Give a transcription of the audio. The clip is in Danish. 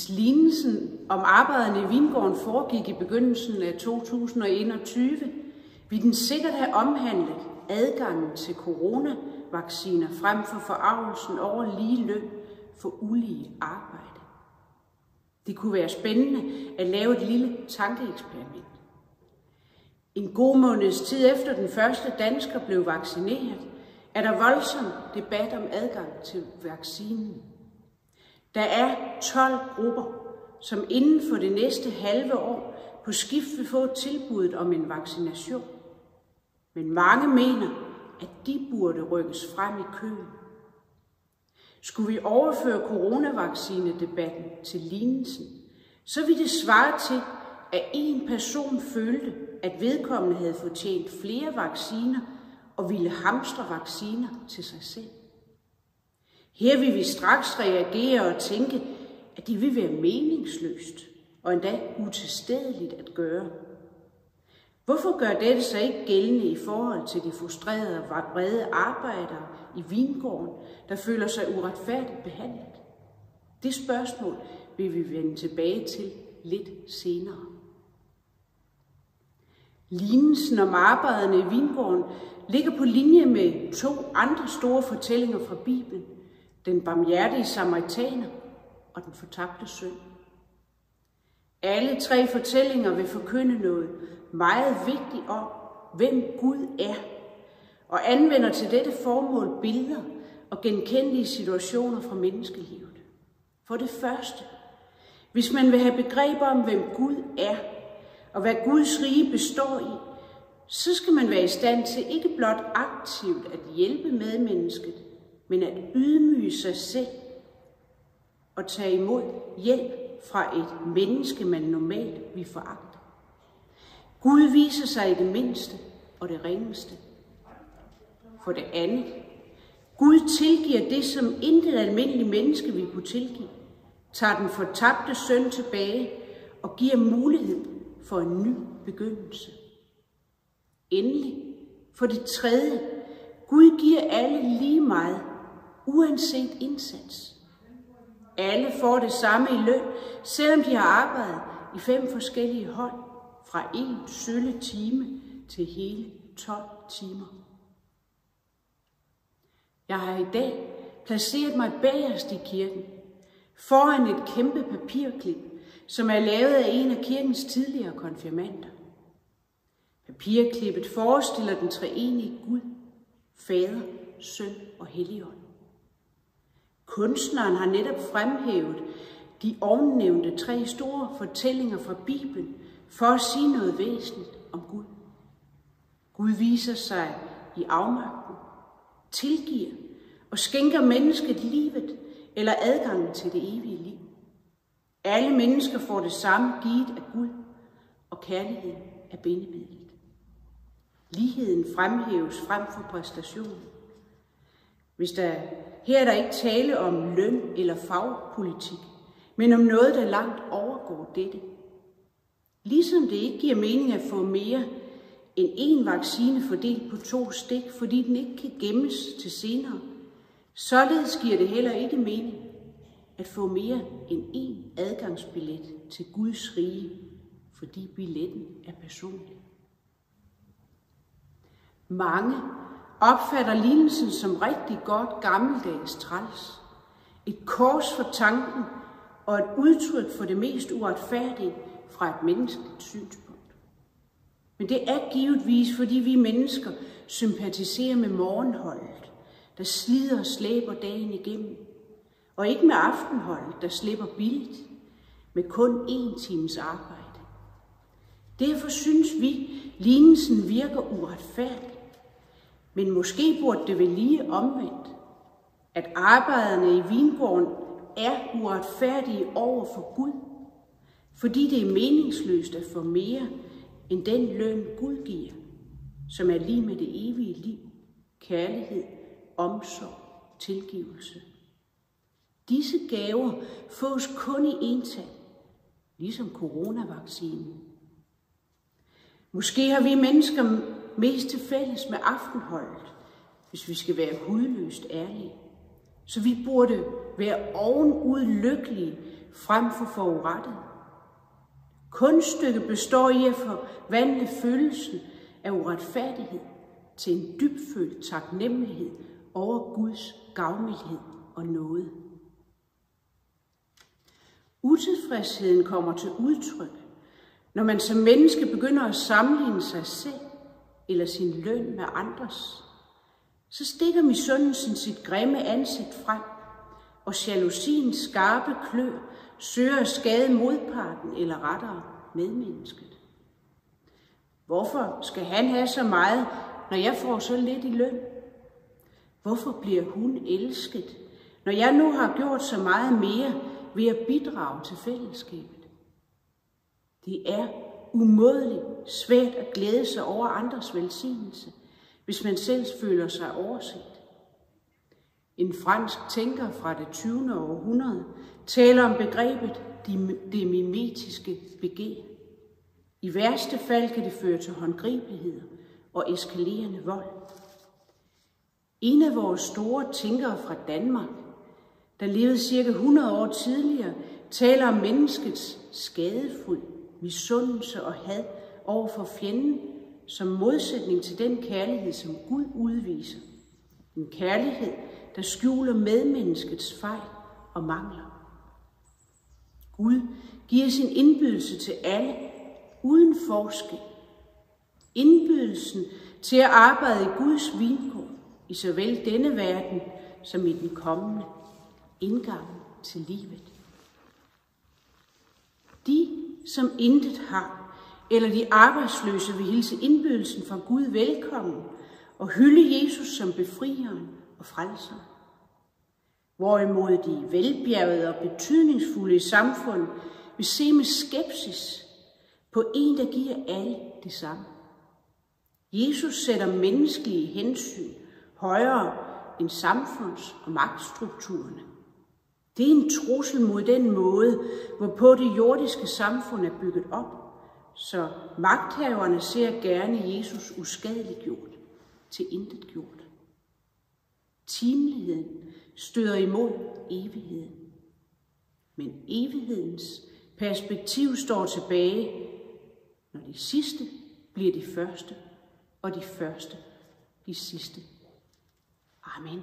Hvis lignelsen om arbejderne i Vingården foregik i begyndelsen af 2021, ville den sikkert have omhandlet adgangen til coronavacciner frem for forarvelsen over lige løn for ulige arbejde. Det kunne være spændende at lave et lille tankeeksperiment. En god måneds tid efter den første dansker blev vaccineret, er der voldsom debat om adgang til vaccinen. Der er 12 grupper, som inden for det næste halve år på skift vil få tilbuddet om en vaccination. Men mange mener, at de burde rykkes frem i køen. Skulle vi overføre coronavaccinedebatten til lignelsen, så ville det svare til, at en person følte, at vedkommende havde fortjent flere vacciner og ville hamstre vacciner til sig selv. Her vil vi straks reagere og tænke, at det vil være meningsløst og endda utilstedeligt at gøre. Hvorfor gør dette sig ikke gældende i forhold til de frustrerede og vrede arbejdere i Vingården, der føler sig uretfærdigt behandlet? Det spørgsmål vil vi vende tilbage til lidt senere. Lignelsen om arbejderne i Vingården ligger på linje med to andre store fortællinger fra Bibelen. Den barmhjertige samaritaner og den fortabte søn. Alle tre fortællinger vil forkynde noget meget vigtigt om, hvem Gud er, og anvender til dette formål billeder og genkendelige situationer fra menneskelivet. For det første, hvis man vil have begreber om, hvem Gud er, og hvad Guds rige består i, så skal man være i stand til ikke blot aktivt at hjælpe medmennesket, men at ydmyge sig selv og tage imod hjælp fra et menneske, man normalt vil foragte. Gud viser sig i det mindste og det ringeste. For det andet, Gud tilgiver det, som intet almindeligt menneske vil kunne tilgive, tager den fortabte søn tilbage og giver mulighed for en ny begyndelse. Endelig, for det tredje, Gud giver alle lige meget, uanset indsats. Alle får det samme i løn, selvom de har arbejdet i fem forskellige hold, fra en sølle time til hele 12 timer. Jeg har i dag placeret mig bagerst i kirken, foran et kæmpe papirklip, som er lavet af en af kirkens tidligere konfirmander. Papirklippet forestiller den treenige Gud, Fader, Søn og Helligånd. Kunstneren har netop fremhævet de ovennævnte tre store fortællinger fra Bibelen for at sige noget væsentligt om Gud. Gud viser sig i afmagten, tilgiver og skænker mennesket livet eller adgangen til det evige liv. Alle mennesker får det samme givet af Gud, og kærligheden er bindemidlet. Ligheden fremhæves frem for præstation. Hvis der, her er der ikke tale om løn eller fagpolitik, men om noget, der langt overgår dette. Ligesom det ikke giver mening at få mere end en vaccine fordelt på to stik, fordi den ikke kan gemmes til senere, således giver det heller ikke mening at få mere end én adgangsbillet til Guds rige, fordi billetten er personlig. Mange opfatter lignelsen som rigtig godt gammeldags træls. Et kors for tanken og et udtryk for det mest uretfærdige fra et menneskeligt synspunkt. Men det er givetvis, fordi vi mennesker sympatiserer med morgenholdet, der slider og slæber dagen igennem, og ikke med aftenholdet, der slipper billigt, med kun én times arbejde. Derfor synes vi, lignelsen virker uretfærdig. Men måske burde det vel lige omvendt, at arbejderne i vingården er uretfærdige over for Gud, fordi det er meningsløst at få mere end den løn Gud giver, som er lige med det evige liv, kærlighed, omsorg, tilgivelse. Disse gaver fås kun i ental, ligesom coronavaccinen. Måske har vi mennesker mest til fælles med aftenholdet, hvis vi skal være hudløst ærlige. Så vi burde være ovenud lykkelige frem for forurettet. Kunststykket består i at forvandle følelsen af uretfærdighed til en dybfølt taknemmelighed over Guds gavmildhed og nåde. Utilfredsheden kommer til udtryk, når man som menneske begynder at sammenligne sig selv eller sin løn med andres. Så stikker misundelsen sit grimme ansigt frem, og jalousiens skarpe klø søger at skade modparten eller rettere medmennesket. Hvorfor skal han have så meget, når jeg får så lidt i løn? Hvorfor bliver hun elsket, når jeg nu har gjort så meget mere ved at bidrage til fællesskabet? Det er umådeligt svært at glæde sig over andres velsignelse, hvis man selv føler sig overset. En fransk tænker fra det 20. århundrede taler om begrebet det mimetiske begær. I værste fald kan det føre til håndgribeligheder og eskalerende vold. En af vores store tænkere fra Danmark, der levede cirka 100 år tidligere, taler om menneskets skadefuld misundelse og had over for fjenden som modsætning til den kærlighed, som Gud udviser. En kærlighed, der skjuler medmenneskets fejl og mangler. Gud giver sin indbydelse til alle, uden forskel. Indbydelsen til at arbejde i Guds vingård, i såvel denne verden som i den kommende indgang til livet. Som intet har, eller de arbejdsløse vil hilse indbydelsen fra Gud velkommen og hylde Jesus som befrieren og frelseren. Hvorimod de velbjergede og betydningsfulde i samfundet vil se med skepsis på en, der giver alle det samme. Jesus sætter menneskelige hensyn højere end samfunds- og magtstrukturerne. Det er en trussel mod den måde, hvorpå det jordiske samfund er bygget op, så magthaverne ser gerne Jesus uskadeliggjort til intet gjort. Timeligheden støder imod evigheden. Men evighedens perspektiv står tilbage, når de sidste bliver de første, og de første de sidste. Amen.